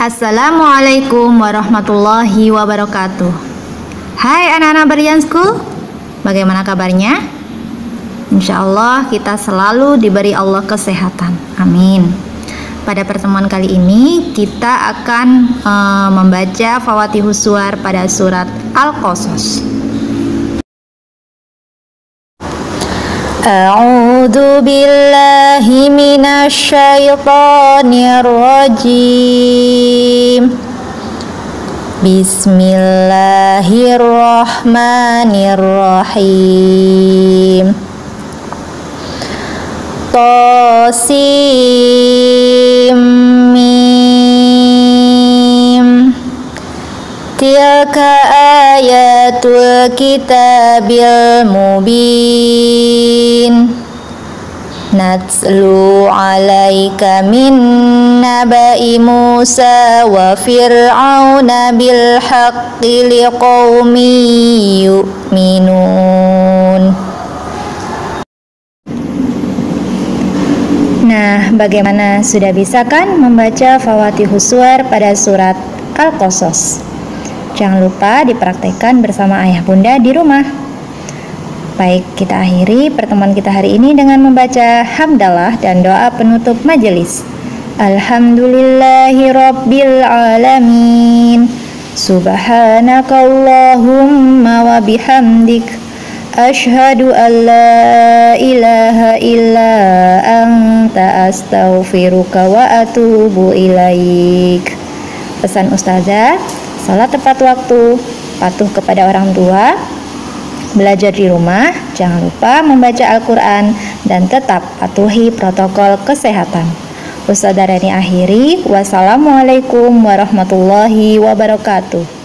Assalamualaikum warahmatullahi wabarakatuh. Hai anak-anak Berian School Bagaimana kabarnya? Insya Allah kita selalu diberi Allah kesehatan. Amin. Pada pertemuan kali ini kita akan uh, membaca Fawatihus Suar pada surat Al-Qasas أعوذ بالله من الشيطان الرجيم بسم الله الرحمن الرحيم طاسم تلك آيات الكتاب المبين Natslu alaika min nabai Musa wa fir'auna bil haqqi liqaumi yu'minun Nah, bagaimana sudah bisa kan membaca Fawatihus Suwar pada surat Al-Qasas? Jangan lupa dipraktekkan bersama ayah bunda di rumah. Baik, kita akhiri pertemuan kita hari ini dengan membaca hamdalah dan doa penutup majelis. Alhamdulillahi rabbil alamin. Subhanakallahumma wa bihamdik Ashhadu an la ilaha illa anta astaghfiruka wa atubu ilaik. Pesan ustazah, Salat tepat waktu, patuh kepada orang tua, belajar di rumah, jangan lupa membaca Al-Quran, dan tetap patuhi protokol kesehatan. Ustazah Rani akhiri, wassalamualaikum warahmatullahi wabarakatuh.